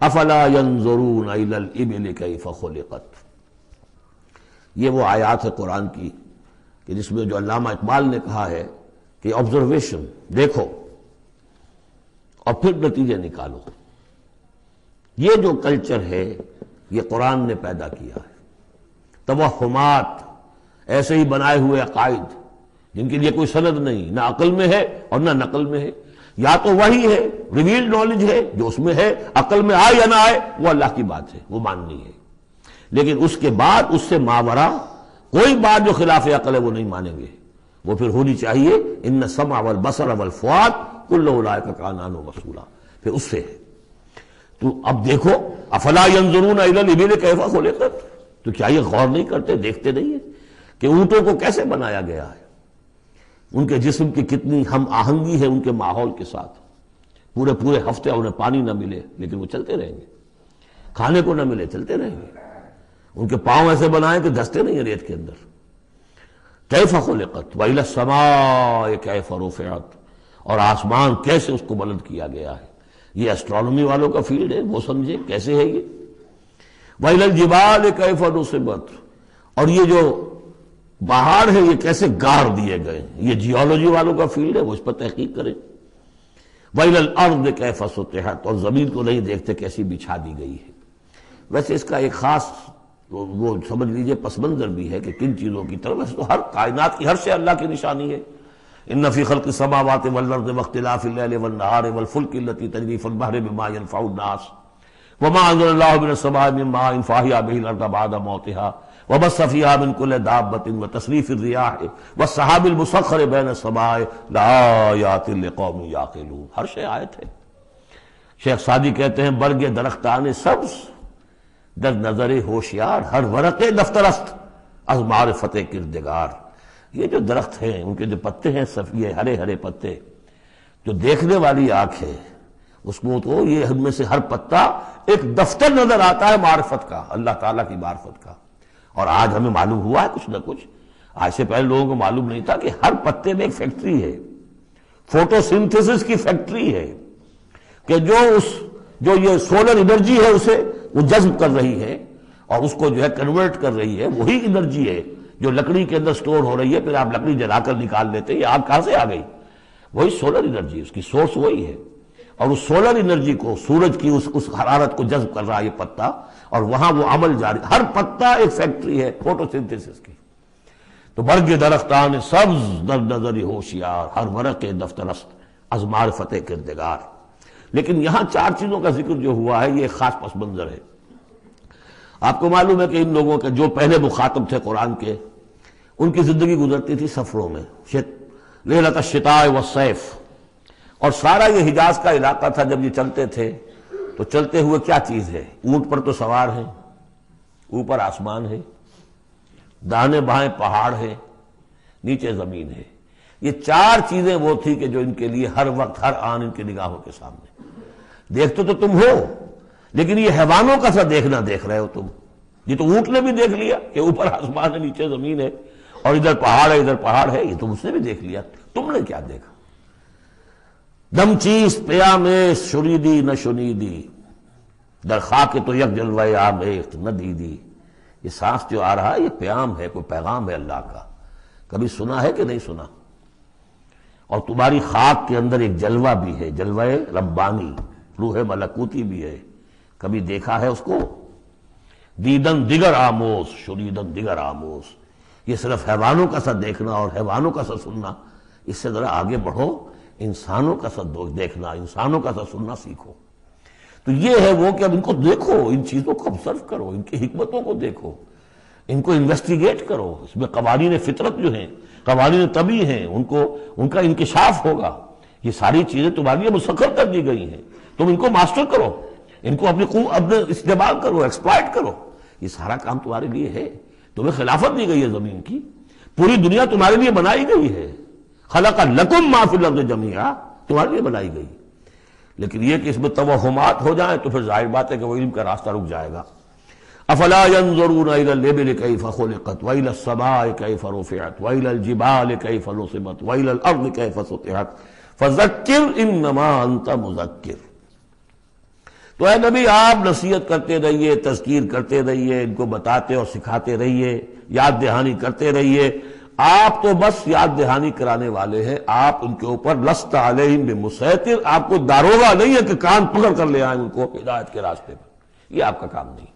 افلا ينظرون الى الابل كيف خلقت؟ یہ وہ آیات ہے قرآن کی کہ جس میں جو علامہ اقبال نے کہا ہے کہ آبزرویشن دیکھو اور پھر نتیجے نکالو۔ یہ جو کلچر ہے، یہ قرآن نے پیدا کیا ہے۔ توہمات، ایسے ہی بنائے ہوئے عقائد، جن کے لیے کوئی سند نہیں، نہ عقل میں ہے اور نہ نقل میں ہے۔ یا تو وہی ہے ریویل نالج ہے، جو اس میں ہے، عقل میں آئے یا نہ آئے، وہ اللہ کی بات ہے، وہ ماننی ہے۔ لیکن اس کے بعد اس سے ماورا، کوئی بات جو خلاف عقل ہے، وہ نہیں مانیں گے۔ وہ پھر ہونی چاہیے، ان سما اول بسر اول فواد کل کا کانان و وصولہ پھر اس سے ہے۔ تو اب دیکھو، افلا ینظرون الى الابل کیفا خلقت؟ تو کیا یہ غور نہیں کرتے، دیکھتے نہیں ہیں کہ اونٹوں کو کیسے بنایا گیا ہے؟ ان کے جسم کی کتنی ہم آہنگی ہے ان کے ماحول کے ساتھ۔ پورے پورے ہفتے انہیں پانی نہ ملے، لیکن وہ چلتے رہیں گے۔ کھانے کو نہ ملے، چلتے رہیں گے۔ ان کے پاؤں ایسے بنائے کہ دستے نہیں ہیں ریت کے اندر۔ کیفا خلقت؟ ویل سما کیف رفعت؟ اور آسمان کیسے اس کو بلند کیا گیا ہے؟ یہ اسٹرانومی والوں کا فیلڈ ہے، وہ سمجھے کیسے ہے یہ؟ ویل الجبال کیف نصبت؟ اور یہ جو پہاڑ ہے، یہ کیسے گار دیے گئے؟ یہ جیولوجی والوں کا فیلڈ ہے، وہ اس پر تحقیق کریں۔ ویل الارض کیف سطحت، اور زمین کو نہیں دیکھتے کیسی بچھا دی گئی ہے۔ ویسے اس کا ایک خاص، وہ سمجھ لیجیے پس منظر بھی ہے کہ کن چیزوں کی طرف، ویسے تو ہر کائنات کی ہر سے اللہ کی نشانی ہے۔ ان فی خلق السماوات والارض واختلاف الليل والنهار والفلك التي تجري في البحر بما ينفع الناس۔ وما انزل الله من السماء من ماء فاحيا به الارض بعد موتها وبث فيها من كل دابة وتصريف الرياح والسحاب المسخر بين السماء لآيات لقوم يعقلون ہر شے آیت ہے۔ شیخ سادی کہتے ہیں، برگ درختان سبز، در نظر ہوشیار، ہر ورق دفترست، از معرفت کردگار۔ یہ جو درخت ہیں، ان کے جو پتے ہیں یہ ہرے ہرے پتے۔ جو دیکھنے والی آنکھ ہے اس کو تو یہ ہم میں سے ہر پتا ایک دفتر نظر آتا ہے معرفت کا، اللہ تعالیٰ کی معرفت کا۔ اور آج ہمیں معلوم ہوا ہے کچھ نہ کچھ، آج سے پہلے لوگوں کو معلوم نہیں تھا کہ ہر پتے میں ایک فیکٹری ہے۔ فوٹو سنتھسس کی فیکٹری ہے کہ جو اس، جو یہ سولر انرجی ہے اسے، وہ جذب کر رہی ہے اور اس کو جو ہے کنورٹ کر رہی ہے، وہی انرجی ہے جو لکڑی کے اندر سٹور ہو رہی ہے، پھر آپ لکڑی جلا کر نکال لیتے یہ آگ کہاں سے آ گئی؟ وہی سولر انرجی، اس کی سورس وہی ہے۔ اور اس سولر انرجی کو، سورج کی اس اس حرارت کو جذب کر رہا ہے یہ پتا، اور وہاں وہ عمل جاری، ہر پتا ایک فیکٹری ہے فوٹو سنتھسس کی۔ تو برگ درختان سبز در نظری ہوشیار، ہر ورق دفترست ازمار فتح کردگار۔ لیکن یہاں چار چیزوں کا ذکر جو ہوا ہے، یہ ایک خاص پس منظر ہے۔ آپ کو معلوم ہے کہ ان لوگوں کے جو پہلے مخاطب تھے قرآن کے، ان کی زندگی گزرتی تھی سفروں میں۔ لیلت الشتاء و سیف اور سارا یہ حجاز کا علاقہ تھا جب یہ چلتے تھے، تو چلتے ہوئے کیا چیز ہے؟ اونٹ پر تو سوار ہیں اوپر آسمان ہے، دانے بائیں پہاڑ ہے نیچے زمین ہے۔ یہ چار چیزیں وہ تھی کہ جو ان کے لیے ہر وقت، ہر آن ان کے نگاہوں کے سامنے۔ دیکھتے تو تم ہو، لیکن یہ حیوانوں کا سا دیکھنا دیکھ رہے ہو تم۔ یہ تو اونٹ نے بھی دیکھ لیا کہ اوپر آسمان ہے، نیچے زمین ہے، اور ادھر پہاڑ ہے، ادھر پہاڑ ہے، یہ تم اس نے بھی دیکھ لیا۔ تم نے کیا دیکھا؟ دم چیز پیا میں شریدی نہ شنیدی۔ در خاک تو یک جلوے آمیخت نہ دیدی۔ یہ سانس جو آ رہا ہے، یہ پیام ہے، کوئی پیغام ہے اللہ کا۔ کبھی سنا ہے کہ نہیں سنا؟ اور تمہاری خاک کے اندر ایک جلوہ بھی ہے، جلوہ ربانی، روح ملکوتی بھی ہے۔ کبھی دیکھا ہے اس کو؟ دیدن دیگر آموز، شریدن دیگر آموز۔ یہ صرف حیوانوں کا سا دیکھنا اور حیوانوں کا سا سننا۔ اس سے ذرا آگے بڑھو۔ انسانوں کا سا دیکھنا، انسانوں کا سا سننا سیکھو۔ تو یہ ہے وہ کہ اب ان کو دیکھو، ان چیزوں کو آبزرو کرو، ان کی حکمتوں کو دیکھو۔ ان کو انویسٹیگیٹ کرو۔ اس میں قوانین فطرت جو ہیں، قوانین طبی ہیں، ان کو ان کا انکشاف ہوگا۔ یہ ساری چیزیں تمہارے لیے مسخر کر دی گئی ہیں۔ تم ان کو ماسٹر کرو۔ ان کو اپنی اپنے استعمال کرو ایکسپلائٹ کرو۔ یہ سارا کام تمہارے لیے ہے۔ تمہیں خلافت دی گئی ہے زمین کی۔ پوری دنیا تمہارے لیے بنائی گئی ہے۔ خلق لکم ما فی الارض جميعا تمہارے لیے بنائی گئی۔ لیکن یہ کہ اس میں توہمات ہو جائیں تو پھر ظاہر بات ہے کہ وہ علم کا راستہ رک جائے گا۔ افلا ينظرون الى الابل كيف خلقت والى السماء كيف رفعت والى الجبال كيف نصبت والى الارض كيف سطحت۔ فذكر انما انت مذكر تو اے نبی، آپ نصیحت کرتے رہیے، تذکیر کرتے رہیے، ان کو بتاتے اور سکھاتے رہیے، یاد دہانی کرتے رہیے۔ آپ تو بس یاد دہانی کرانے والے ہیں، آپ ان کے اوپر لست علیہم بمسیطر، آپ کو داروغہ نہیں ہے کہ کان پکڑ کر لے آئیں ان کو ہدایت کے راستے پر۔ یہ آپ کا کام نہیں۔